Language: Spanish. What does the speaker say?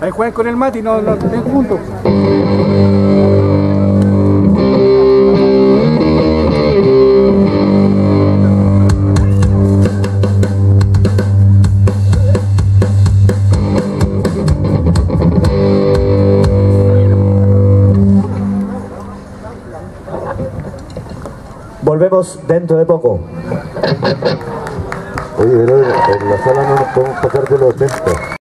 Ahí juegan con el mate y no lo tienen juntos. Volvemos dentro de poco. Oye, pero en la sala no nos podemos pasar de los 80.